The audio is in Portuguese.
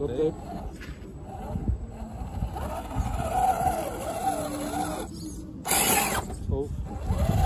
ok? Oh.